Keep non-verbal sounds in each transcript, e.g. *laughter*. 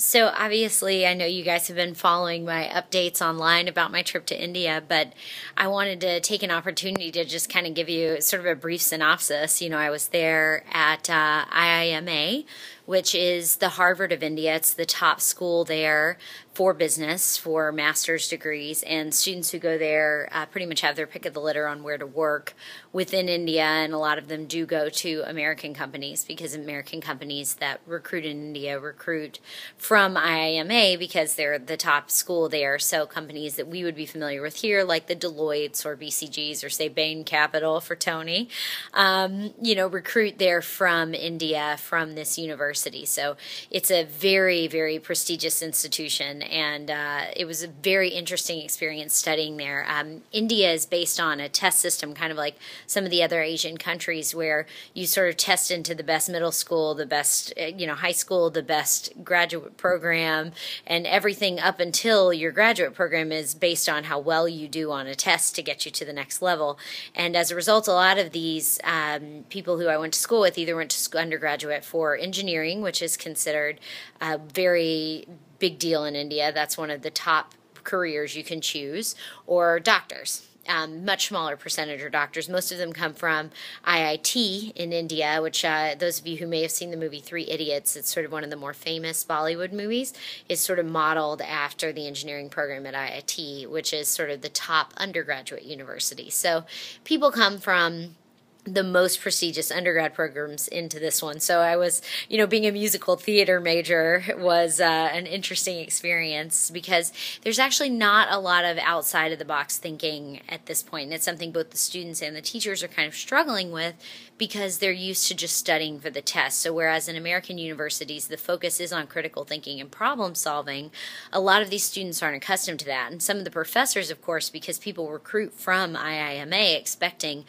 So, obviously, I know you guys have been following my updates online about my trip to India, but I wanted to take an opportunity to just kind of give you sort of a brief synopsis. You know, I was there at uh, IIMA, which is the Harvard of India. It's the top school there for business for master's degrees, and students who go there uh, pretty much have their pick of the litter on where to work within India, and a lot of them do go to American companies because American companies that recruit in India recruit from IIMA because they're the top school there. So companies that we would be familiar with here, like the Deloitte's or BCG's or say Bain Capital for Tony, um, you know, recruit there from India from this university. So it's a very, very prestigious institution and uh, it was a very interesting experience studying there. Um, India is based on a test system, kind of like some of the other Asian countries, where you sort of test into the best middle school, the best uh, you know high school, the best graduate program, and everything up until your graduate program is based on how well you do on a test to get you to the next level. And as a result, a lot of these um, people who I went to school with either went to undergraduate for engineering, which is considered a very big deal in India. That's one of the top careers you can choose, or doctors. Um, much smaller percentage are doctors. Most of them come from IIT in India, which uh, those of you who may have seen the movie Three Idiots, it's sort of one of the more famous Bollywood movies, is sort of modeled after the engineering program at IIT, which is sort of the top undergraduate university. So people come from the most prestigious undergrad programs into this one. So I was, you know, being a musical theater major was uh, an interesting experience because there's actually not a lot of outside of the box thinking at this point. And it's something both the students and the teachers are kind of struggling with because they're used to just studying for the test. So whereas in American universities the focus is on critical thinking and problem solving, a lot of these students aren't accustomed to that. And some of the professors, of course, because people recruit from IIMA expecting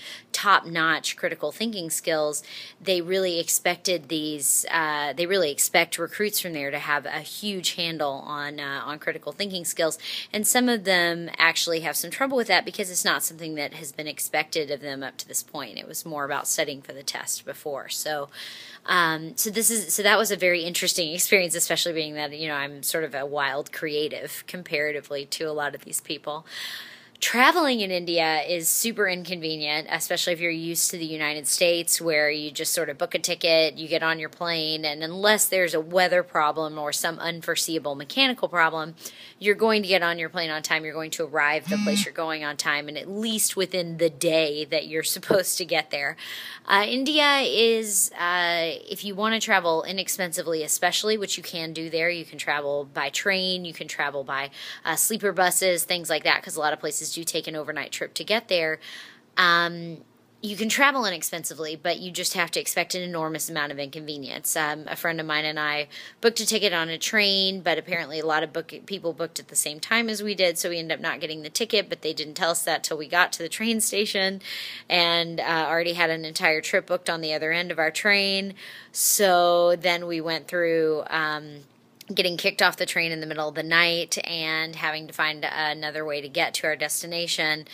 top-notch critical thinking skills, they really expected these. Uh, they really expect recruits from there to have a huge handle on uh, on critical thinking skills, and some of them actually have some trouble with that because it's not something that has been expected of them up to this point. It was more about studying for the test before. So, um, so this is so that was a very interesting experience, especially being that you know I'm sort of a wild creative comparatively to a lot of these people traveling in India is super inconvenient, especially if you're used to the United States where you just sort of book a ticket, you get on your plane, and unless there's a weather problem or some unforeseeable mechanical problem, you're going to get on your plane on time. You're going to arrive the place you're going on time, and at least within the day that you're *laughs* supposed to get there. Uh, India is, uh, if you want to travel inexpensively, especially, which you can do there, you can travel by train, you can travel by uh, sleeper buses, things like that, because a lot of places do take an overnight trip to get there. Um, you can travel inexpensively, but you just have to expect an enormous amount of inconvenience. Um, a friend of mine and I booked a ticket on a train, but apparently a lot of book- people booked at the same time as we did, so we ended up not getting the ticket. But they didn't tell us that till we got to the train station, and uh, already had an entire trip booked on the other end of our train. So then we went through. Um, getting kicked off the train in the middle of the night and having to find another way to get to our destination.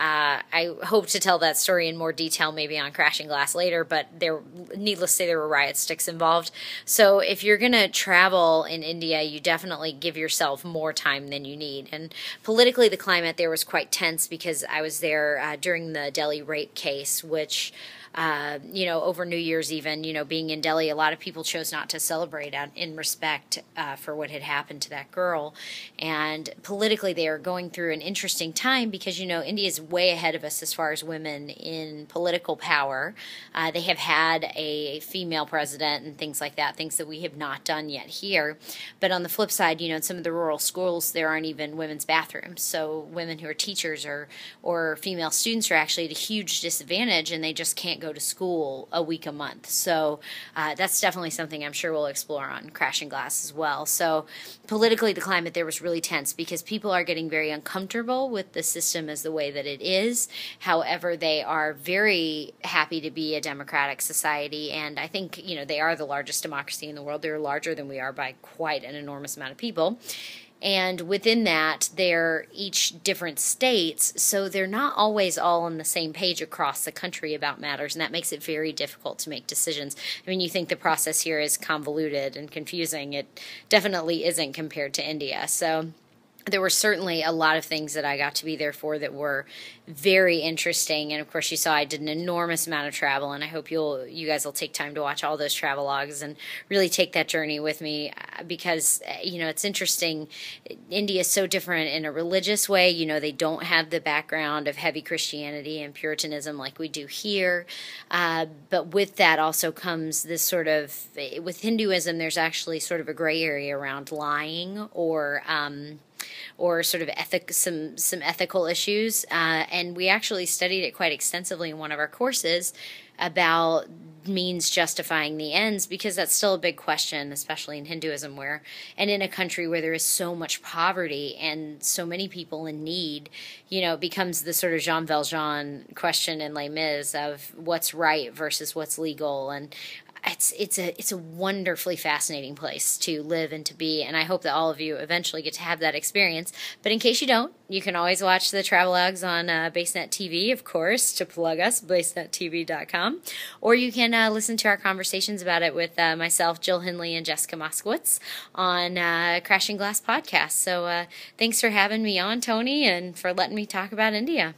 Uh, I hope to tell that story in more detail, maybe on Crashing Glass later. But there, needless to say, there were riot sticks involved. So if you're going to travel in India, you definitely give yourself more time than you need. And politically, the climate there was quite tense because I was there uh, during the Delhi rape case, which uh, you know, over New Year's even, you know, being in Delhi, a lot of people chose not to celebrate in respect uh, for what had happened to that girl. And politically, they are going through an interesting time because, you know, India is way ahead of us as far as women in political power. Uh, they have had a female president and things like that, things that we have not done yet here. But on the flip side, you know, in some of the rural schools, there aren't even women's bathrooms. So women who are teachers or, or female students are actually at a huge disadvantage and they just can't go to school a week a month. So uh, that's definitely something I'm sure we'll explore on Crashing Glass as well. So politically, the climate there was really tense because people are getting very uncomfortable with the system as the way that it is. However, they are very happy to be a democratic society, and I think you know they are the largest democracy in the world. They're larger than we are by quite an enormous amount of people And within that, they're each different states, so they're not always all on the same page across the country about matters, and that makes it very difficult to make decisions. I mean, you think the process here is convoluted and confusing. It definitely isn't compared to India. So there were certainly a lot of things that I got to be there for that were very interesting. And of course, you saw I did an enormous amount of travel, and I hope you'll you guys will take time to watch all those travel logs and really take that journey with me uh, because uh, you know it's interesting. India is so different in a religious way. You know, they don't have the background of heavy Christianity and Puritanism like we do here, uh, but with that also comes this sort of with Hinduism. There's actually sort of a gray area around lying or um, or sort of ethic some some ethical issues. Uh, and we actually studied it quite extensively in one of our courses about means justifying the ends because that's still a big question especially in hinduism where and in a country where there is so much poverty and so many people in need you know it becomes the sort of jean valjean question in les mis of what's right versus what's legal and it's it's a it's a wonderfully fascinating place to live and to be and i hope that all of you eventually get to have that experience. But in case you don't you can always watch the travelogues on uh, basenet tv of course to plug us basenettv.com or you can uh, listen to our conversations about it with uh, myself jill hindley and jessica moskowitz on uh, crashing glass podcast. So uh, thanks for having me on tony and for letting me talk about india